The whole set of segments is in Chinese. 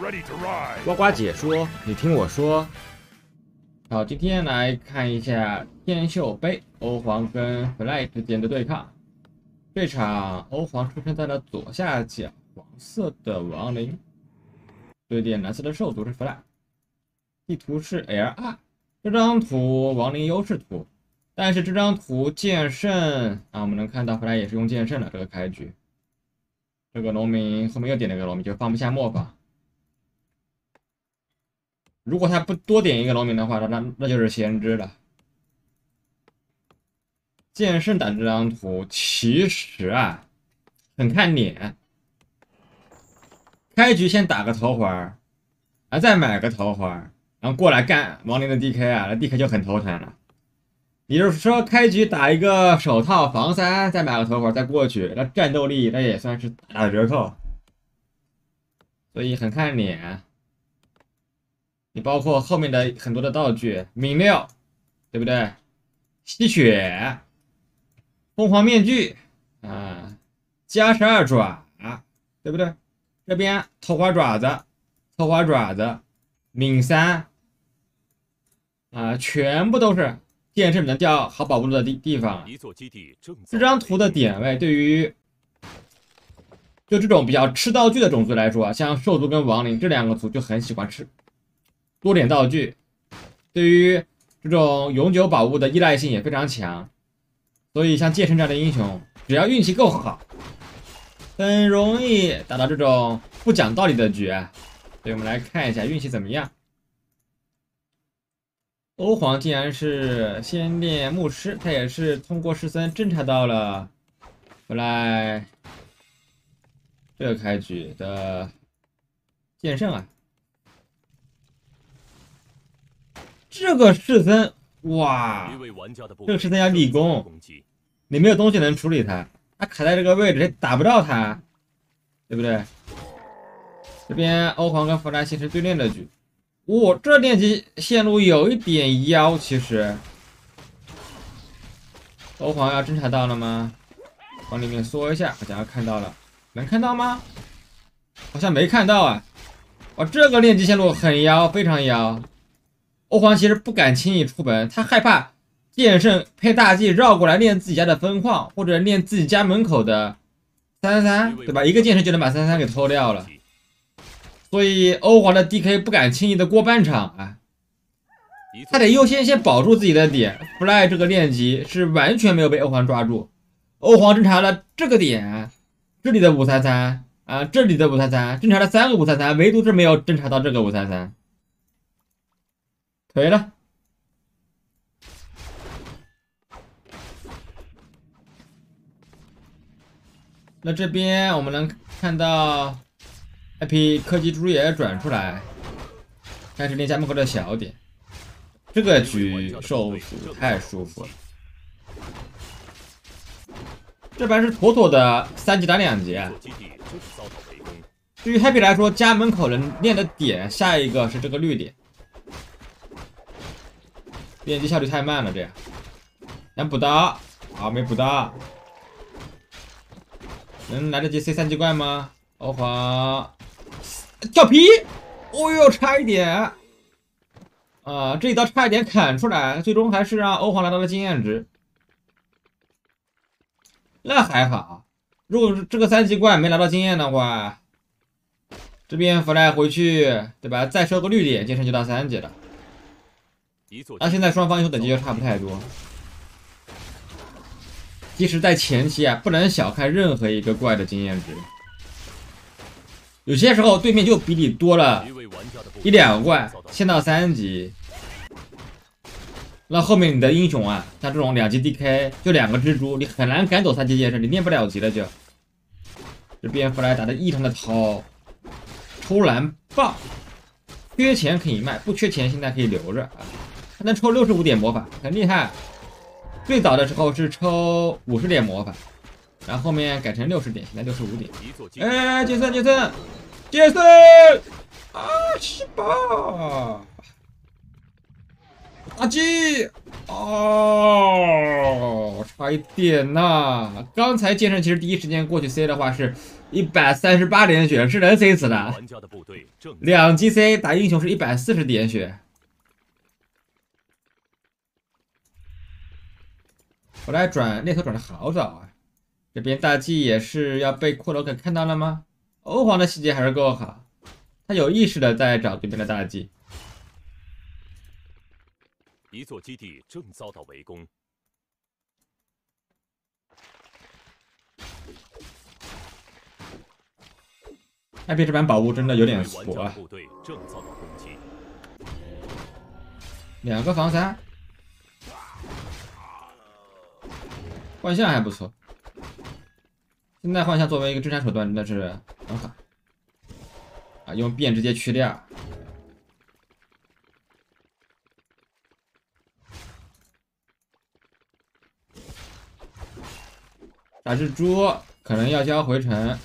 ready to ride 呱呱解说，你听我说。好，今天来看一下天秀杯欧皇跟 Fly 之间的对抗。这场欧皇出生在了左下角，黄色的亡灵对点蓝色的兽族是 Fly。地图是 LR，这张图亡灵优势图，但是这张图剑圣啊，我们能看到 Fly 也是用剑圣的这个开局。这个农民后面又点了个农民，就放不下磨坊。如果他不多点一个农民的话，那那那就是先知了。剑圣打这张图其实啊，很看脸。开局先打个头环，啊，再买个头环，然后过来干亡灵的 DK 啊，那 DK 就很头疼了。也就是说，开局打一个手套防三，再买个头环再过去，那战斗力那也算是打折扣。所以很看脸。你包括后面的很多的道具，明六，对不对？吸血，凤凰面具啊，加十二爪，对不对？这边桃花爪子，桃花爪子，敏三啊，全部都是剑圣能掉好宝物的地地方。这张图的点位对于就这种比较吃道具的种族来说啊，像兽族跟亡灵这两个族就很喜欢吃。多点道具，对于这种永久宝物的依赖性也非常强，所以像剑圣这样的英雄，只要运气够好，很容易打到这种不讲道理的局。所以我们来看一下运气怎么样。欧皇竟然是先练牧师，他也是通过世森侦查到了后来这个开局的剑圣啊。这个世森，哇！这个世森要立功，你没有东西能处理他，他卡在这个位置，打不到他，对不对？这边欧皇跟弗兰形成对练的局，哇，这练级线路有一点妖，其实。欧皇要侦查到了吗？往里面缩一下，好像要看到了，能看到吗？好像没看到啊！哇，这个练级线路很妖，非常妖。欧皇其实不敢轻易出门，他害怕剑圣配大技绕过来练自己家的分矿，或者练自己家门口的三三三，对吧？一个剑圣就能把三三三给偷掉了，所以欧皇的 DK 不敢轻易的过半场啊，他得优先先保住自己的点。Fly 这个练级是完全没有被欧皇抓住，欧皇侦查了这个点，这里的五三三啊，这里的五三三，侦查了三个五三三，唯独是没有侦查到这个五三三。可以了。那这边我们能看到那批科技猪也转出来，开始练家门口的小点。这个局受服太舒服了。这边是妥妥的三级打两级。对于 Happy 来说，家门口能练的点，下一个是这个绿点。练级效率太慢了，这样能补刀，好没补刀，能来得及 C 三级怪吗？欧皇跳皮，哦呦，差一点啊！这一刀差一点砍出来，最终还是让欧皇拿到了经验值。那还好，如果是这个三级怪没拿到经验的话，这边弗莱回去，对吧？再收个绿点，剑圣就到三级了。那现在双方英雄等级就差不太多。其实，在前期啊，不能小看任何一个怪的经验值。有些时候对面就比你多了一两个怪，先到三级，那后面你的英雄啊，像这种两级 DK 就两个蜘蛛，你很难赶走三级剑圣，你练不了级了就。这蝙蝠来打的异常的糙，抽蓝棒，缺钱可以卖，不缺钱现在可以留着啊。还能抽六十五点魔法，很厉害。最早的时候是抽五十点魔法，然后后面改成六十点，现在六十五点。哎，杰森，杰森，杰森！啊，七八，打击！哦，差一点呐！刚才剑圣其实第一时间过去 C 的话是一百三十八点血是能 C 死的。两击 C 打英雄是一百四十点血。我来转猎头转的好早啊！这边大 G 也是要被骷髅给看到了吗？欧皇的细节还是够好，他有意识的在找对面的大 G。一座基地正遭到围攻，那边这版宝物真的有点因为玩家挫啊！两个防三，幻象还不错。现在幻象作为一个侦查手段真的是很好啊，用变直接去掉。打蜘蛛可能要交回城，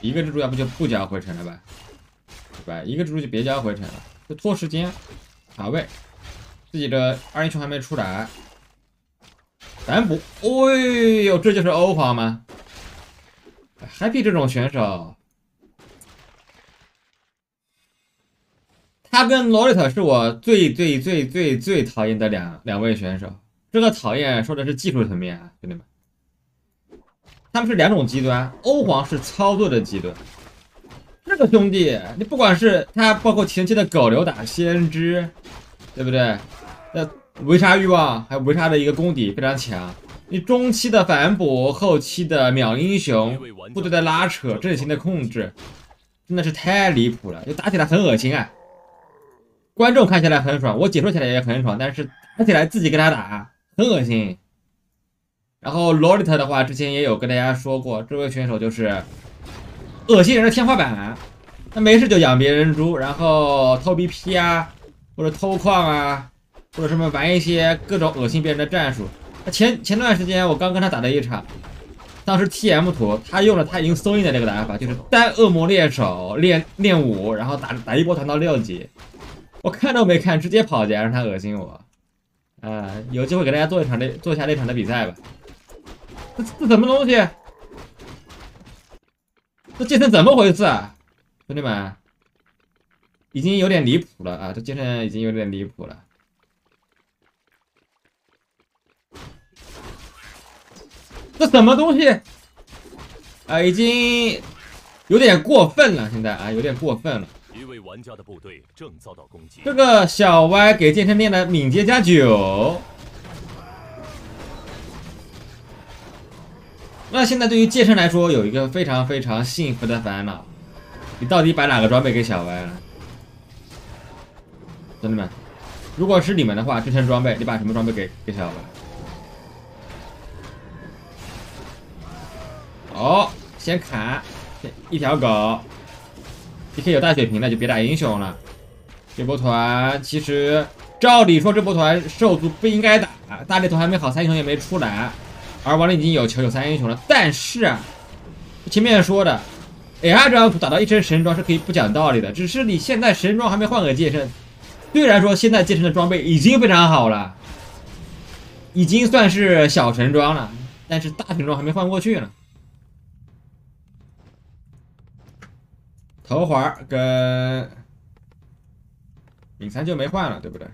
一个蜘蛛要不就不交回城了吧，对吧？一个蜘蛛就别交回城了，就拖时间，卡位。自己的二英雄还没出来，反补，哎呦，这就是欧皇吗？Happy 这种选手，他跟洛丽塔是我最最最最最讨厌的两两位选手。这个讨厌说的是技术层面啊，兄弟们，他们是两种极端，欧皇是操作的极端。这个兄弟，你不管是他，包括前期的狗流打先知，对不对？那围杀欲望还有围杀的一个功底非常强。你中期的反补，后期的秒英雄，部队的拉扯，阵型的控制，真的是太离谱了，就打起来很恶心啊！观众看起来很爽，我解说起来也很爽，但是打起来自己跟他打很恶心。然后洛丽塔的话，之前也有跟大家说过，这位选手就是恶心人的天花板。他没事就养别人猪，然后偷 BP 啊，或者偷矿啊，或者什么玩一些各种恶心别人的战术。前前段时间我刚跟他打了一场，当时 TM 图他用了他已经搜印的那个打法，就是单恶魔猎手练练武，然后打打一波团到六级。我看都没看，直接跑家让他恶心我。啊、有机会给大家做一场那做一下那场的比赛吧。这这什么东西？这剑圣怎么回事啊，兄弟们？已经有点离谱了啊！这剑圣已经有点离谱了。这什么东西？啊，已经有点过分了，现在啊，有点过分了。一位玩家的部队正遭到攻击。这个小歪给健身练的敏捷加九。那现在对于健身来说，有一个非常非常幸福的烦恼：你到底把哪个装备给小歪了？兄弟们，如果是你们的话，这身装备你把什么装备给给小歪？哦，先砍，一条狗。DK 有大血瓶的就别打英雄了。这波团其实照理说这波团兽族不应该打，大力头还没好，三英雄也没出来，而王林已经有球有三英雄了。但是，前面说的 AR 这张图打到一身神装是可以不讲道理的，只是你现在神装还没换个剑圣，虽然说现在剑圣的装备已经非常好了，已经算是小神装了，但是大神装还没换过去呢。头环跟敏三就没换了，对不对？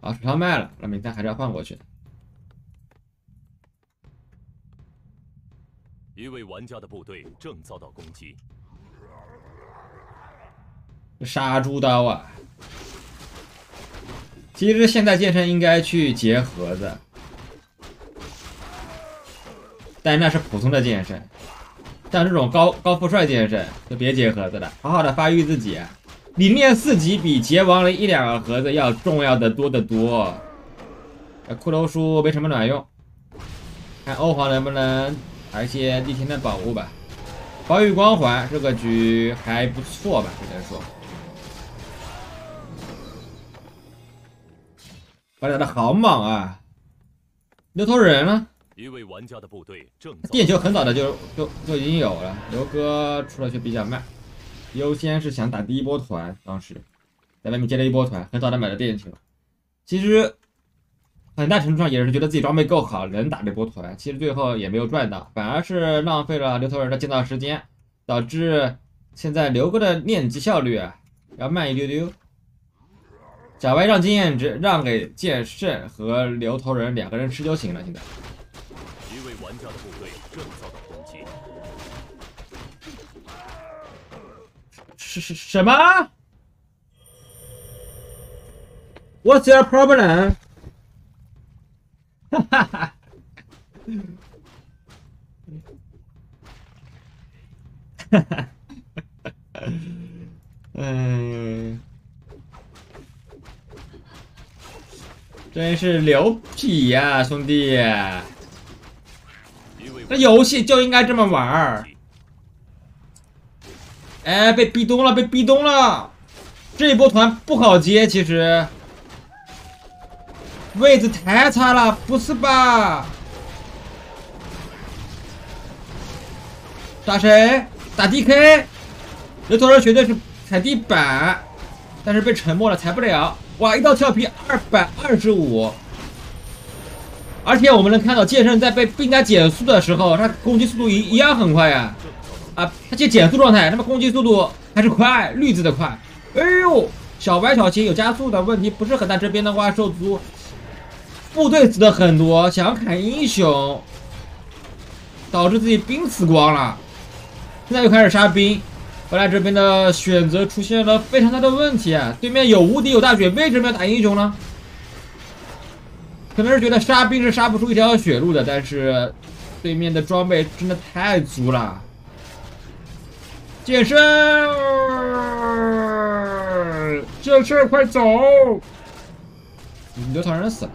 啊，手套卖了，那敏三还是要换过去的。一位玩家的部队正遭到攻击，杀猪刀啊！其实现在剑圣应该去结合的，但那是普通的剑圣。像这种高高富帅剑圣就别劫盒子了，好好的发育自己。里面四级比劫亡了一两个盒子要重要的多得多。呃，骷髅书没什么卵用，看欧皇能不能打一些逆天的宝物吧。宝玉光环这个局还不错吧，只能说。发展的好猛啊！牛头人呢？一位玩家的部队正遭电球很早的就就就已经有了，刘哥出来却比较慢，优先是想打第一波团，当时在外面接了一波团，很早的买了电球。其实很大程度上也是觉得自己装备够好，能打这波团。其实最后也没有赚到，反而是浪费了牛头人的建造时间，导致现在刘哥的练级效率要慢一丢丢。小白让经验值让给剑圣和牛头人两个人吃就行了。现在玩家的部队正遭到攻击，是是什么？What's your problem？哈哈哈。哈哈，嗯，真是牛皮呀，兄弟！那游戏就应该这么玩儿。哎，被逼咚了，被逼咚了！这一波团不好接，其实位置太差了，不是吧？打谁？打 DK？牛头人绝对是踩地板，但是被沉默了，踩不了。哇，一道跳皮二百二十五，而且我们能看到剑圣在被兵家减速的时候，他攻击速度一一样很快呀。啊，他这减速状态，他妈攻击速度还是快，绿字的快。哎呦，小白小青有加速的问题不是很大，这边的话兽族部队死的很多，想砍英雄，导致自己兵死光了。现在又开始杀兵，本来这边的选择出现了非常大的问题！对面有无敌有大血，为什么要打英雄呢？可能是觉得杀兵是杀不出一条血路的，但是对面的装备真的太足了。剑圣，剑圣快走！刘头人死了，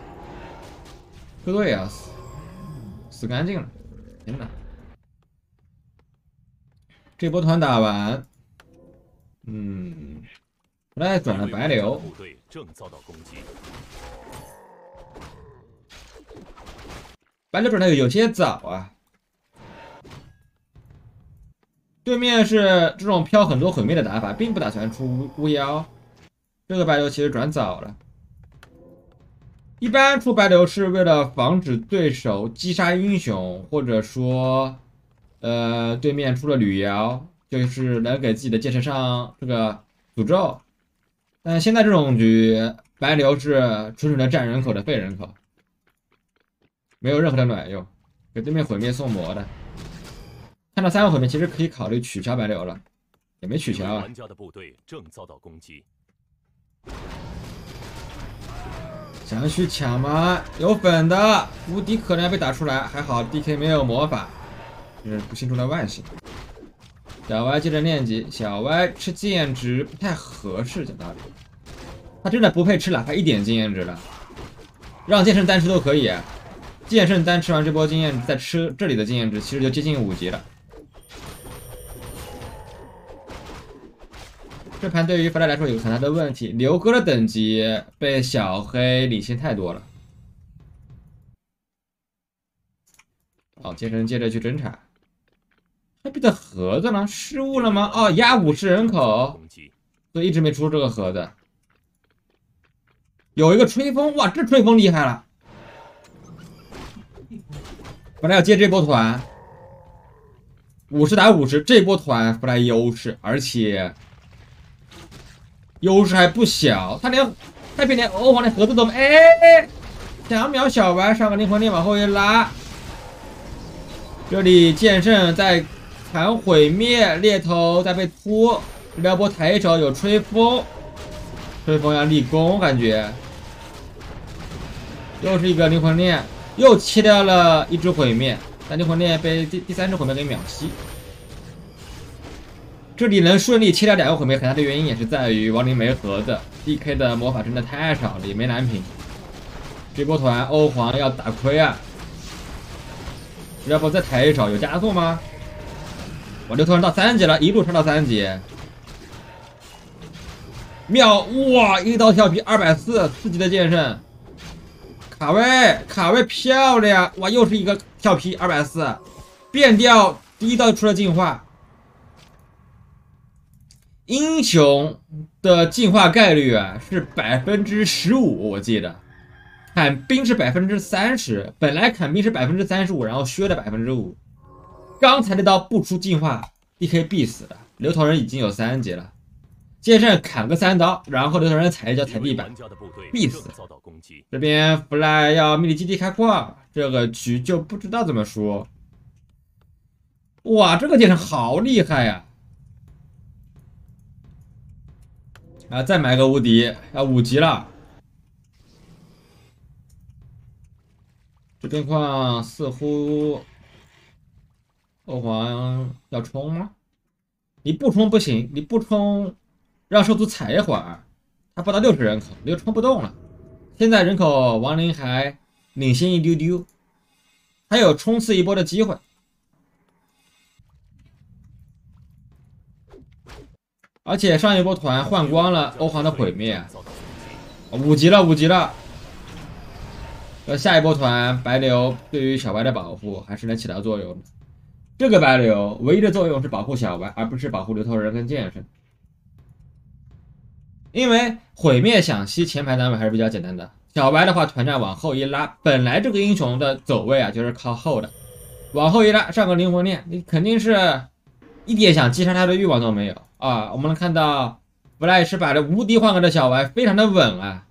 科多也死，死干净了！天哪！这波团打完，嗯，来转了白流，部队正遭到攻击，白流转的有些早啊。对面是这种飘很多毁灭的打法，并不打算出巫巫妖。这个白流其实转早了，一般出白流是为了防止对手击杀英雄，或者说，呃，对面出了女妖，就是能给自己的剑圣上这个诅咒。但现在这种局，白流是纯纯的占人口的废人口，没有任何的卵用，给对面毁灭送魔的。看到三个毁灭，其实可以考虑取消白流了，也没取消啊。玩家的部队正遭到攻击，想去抢吗？有粉的，无敌可能要被打出来，还好 DK 没有魔法，这是不幸中的万幸。小歪接着练级，小歪吃经验值不太合适，讲道理，他真的不配吃哪怕一点经验值了，让剑圣单吃都可以。剑圣单吃完这波经验，再吃这里的经验值，其实就接近五级了。这盘对于弗莱来说有很大的问题，刘哥的等级被小黑领先太多了。好，剑圣接着去侦查。黑币的盒子呢？失误了吗？哦，压五十人口，所以一直没出这个盒子。有一个吹风，哇，这吹风厉害了！本来要接这波团，五十打五十，这波团弗莱优势，而且优势还不小。他连太平连欧皇连盒子都没，哎，两秒小白，上个灵魂链往后一拉。这里剑圣在砍毁灭，猎头在被突，撩波抬手有吹风，吹风要立功，感觉又是一个灵魂链。又切掉了一只毁灭，但灵魂链被第第三只毁灭给秒吸。这里能顺利切掉两个毁灭，很大的原因也是在于亡灵没盒子，DK 的魔法真的太少了，也没蓝屏。这波团欧皇要打亏啊！要不再抬一手，有加速吗？我这突然到三级了，一路升到三级，秒哇！一刀跳皮二百四，四级的剑圣。卡位，卡位漂亮！哇，又是一个跳劈二百四，变调第一刀出了进化。英雄的进化概率啊是百分之十五，我记得。砍兵是百分之三十，本来砍兵是百分之三十五，然后削了百分之五。刚才那刀不出进化，DK 必死的。刘头人已经有三级了，剑圣砍个三刀，然后刘头人踩一脚踩地板，必死。这边 Fly 要秘密基地开矿，这个局就不知道怎么说。哇，这个剑圣好厉害呀！啊，再买个无敌，要五级了。这边矿似乎欧皇要冲吗？你不冲不行，你不冲，让兽族踩一会儿，他不到六十人口，你就冲不动了。现在人口亡灵还领先一丢丢，还有冲刺一波的机会。而且上一波团换光了欧皇的毁灭，五级了，五级了。呃，下一波团白流对于小白的保护还是能起到作用的。这个白流唯一的作用是保护小白，而不是保护牛头人跟剑圣。因为毁灭想吸前排单位还是比较简单的。小白的话，团战往后一拉，本来这个英雄的走位啊就是靠后的，往后一拉上个灵魂链，你肯定是一点想击杀他的欲望都没有。啊，我们能看到弗莱是把这无敌换给了小白，非常的稳啊。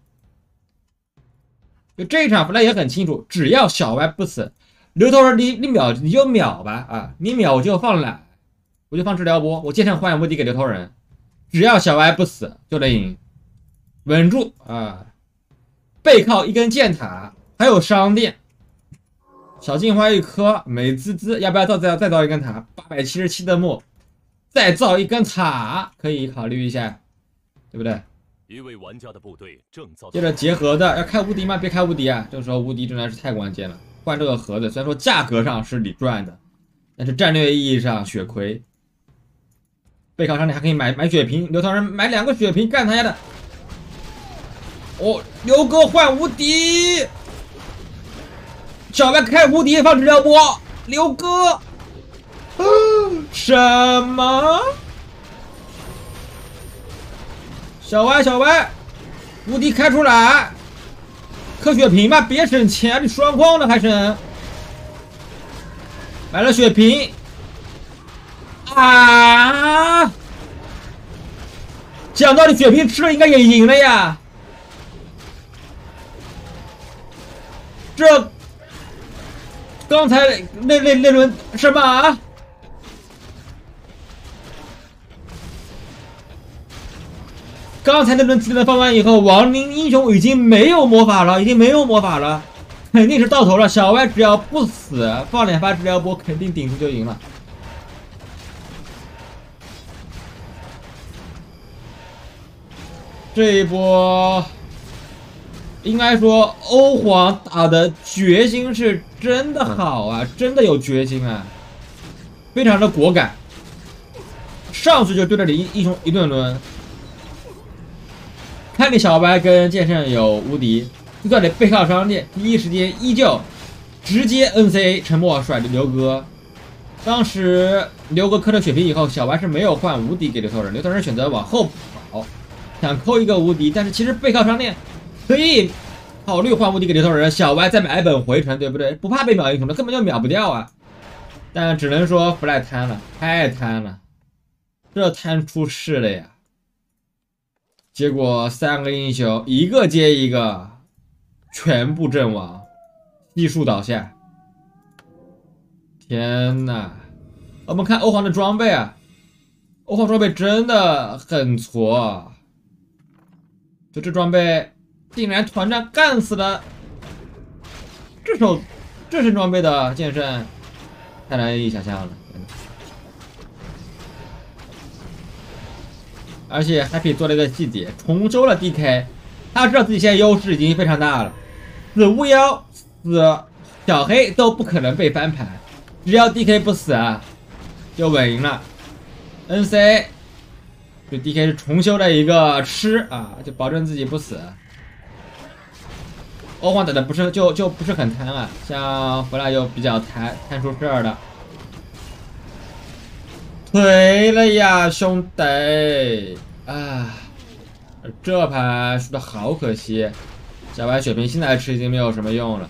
就这一场弗莱也很清楚，只要小白不死，刘头人你你秒你就秒吧啊，你秒我就放奶，我就放治疗波，我剑圣换无敌给刘头人，只要小白不死就能赢，稳住啊。背靠一根箭塔，还有商店，小金花一颗，美滋滋，要不要造再再造一根塔？八百七十七的木。再造一根塔，可以考虑一下，对不对？一位玩家的部队正造。接着结合的要开无敌吗？别开无敌啊！这个时候无敌真的是太关键了。换这个盒子，虽然说价格上是你赚的，但是战略意义上血亏。背靠商店还可以买买血瓶，刘唐人买两个血瓶干他家的。哦，刘哥换无敌，小白开无敌放治疗波，刘哥。什么？小歪小歪，无敌开出来，磕血瓶吧，别省钱，你双矿的还省，买了血瓶啊！讲道理，血瓶吃了应该也赢了呀，这刚才那那那轮什么啊？刚才那轮技能放完以后，亡灵英雄已经没有魔法了，已经没有魔法了，肯定是到头了。小歪只要不死，放两发治疗波，肯定顶住就赢了。这一波，应该说欧皇打的决心是真的好啊，真的有决心啊，非常的果敢，上去就对着你英雄一顿抡。看你小白跟剑圣有无敌，就算你背靠商店，第一时间依旧直接 NC 沉默甩刘哥。当时刘哥磕了血瓶以后，小白是没有换无敌给刘头人，刘头人选择往后跑，想扣一个无敌，但是其实背靠商店可以考虑换无敌给刘头人，小歪再买一本回城，对不对？不怕被秒英雄的，根本就秒不掉啊！但只能说 fly 贪了，太贪了，这贪出事了呀！结果三个英雄一个接一个，全部阵亡，悉数倒下。天呐！我们看欧皇的装备啊，欧皇装备真的很挫，就这装备竟然团战干死了这手这身装备的剑圣，太难以想象了。而且 Happy 做了一个细节，重修了 DK，他知道自己现在优势已经非常大了，死巫妖、死小黑都不可能被翻盘，只要 DK 不死，就稳赢了。NC，就 DK 是重修的一个吃啊，就保证自己不死。欧皇打的不是就就不是很贪啊，像弗莱又比较贪，贪出事儿的。颓了呀，兄弟！啊，这盘输的好可惜。小白血瓶现在吃已经没有什么用了。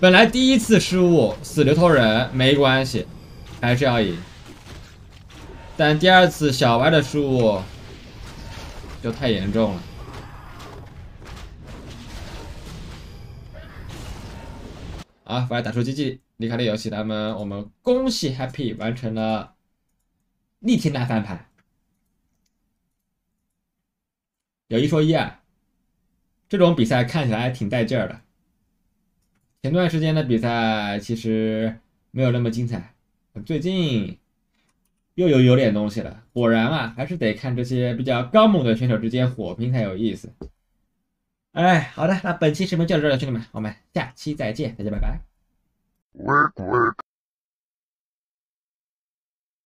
本来第一次失误死牛头人没关系，还是要赢。但第二次小白的失误就太严重了。啊，反正打出 GG 离开了游戏，咱们我们恭喜 Happy 完成了逆天大翻盘。有一说一啊，这种比赛看起来还挺带劲儿的。前段时间的比赛其实没有那么精彩，最近又有有点东西了。果然啊，还是得看这些比较高猛的选手之间火拼才有意思。哎，好的，那本期视频就到这了，兄弟们，我们下期再见，大家拜拜。